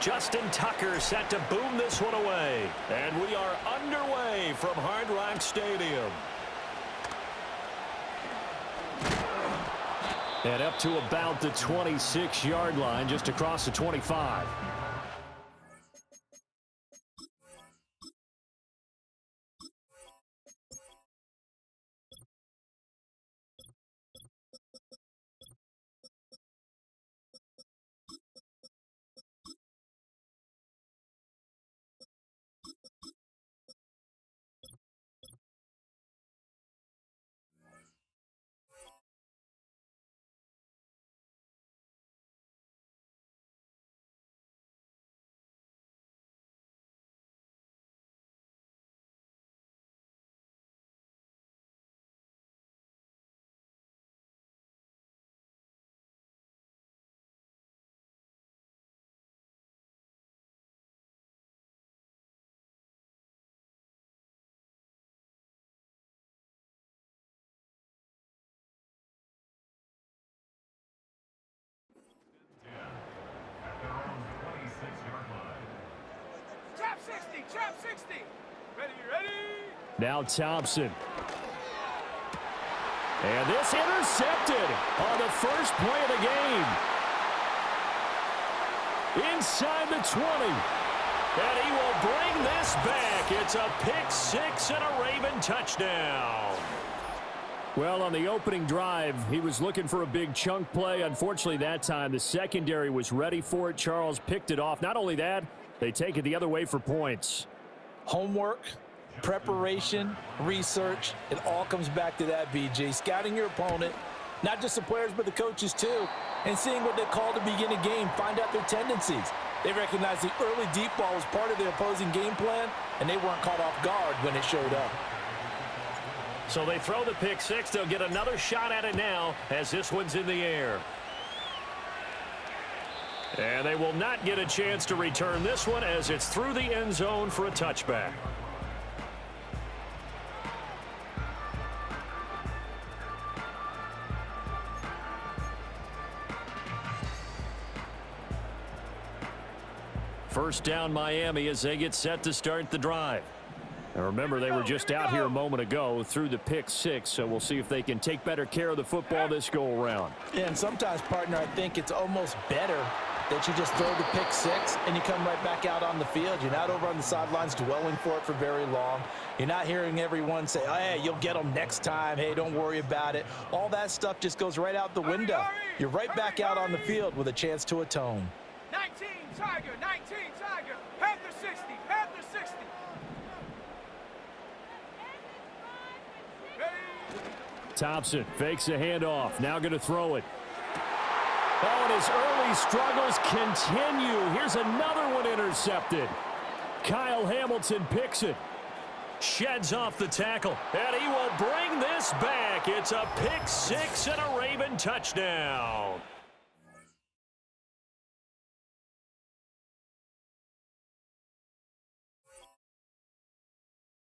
Justin Tucker set to boom this one away. And we are underway from Hard Rock Stadium. And up to about the 26-yard line, just across the 25. Trap 60, trap 60. Ready, ready. Now Thompson. And this intercepted on the first play of the game. Inside the 20. And he will bring this back. It's a pick six and a Raven touchdown. Well, on the opening drive, he was looking for a big chunk play. Unfortunately, that time, the secondary was ready for it. Charles picked it off. Not only that, they take it the other way for points. Homework, preparation, research, it all comes back to that, BJ. Scouting your opponent, not just the players, but the coaches too, and seeing what they call to begin a game, find out their tendencies. They recognize the early deep ball was part of their opposing game plan, and they weren't caught off guard when it showed up. So they throw the pick six. They'll get another shot at it now as this one's in the air. And they will not get a chance to return this one as it's through the end zone for a touchback. First down Miami as they get set to start the drive. And remember, they were just out here a moment ago through the pick six, so we'll see if they can take better care of the football this go-around. Yeah, and sometimes, partner, I think it's almost better that you just throw the pick six and you come right back out on the field. You're not over on the sidelines dwelling for it for very long. You're not hearing everyone say, oh, hey, you'll get them next time. Hey, don't worry about it. All that stuff just goes right out the window. You're right back out on the field with a chance to atone. 19, Tiger, 19, Tiger. Panther 60, Panther 60. Ready. Thompson fakes a handoff. Now going to throw it. Oh, and his early struggles continue. Here's another one intercepted. Kyle Hamilton picks it. Sheds off the tackle. And he will bring this back. It's a pick six and a Raven touchdown.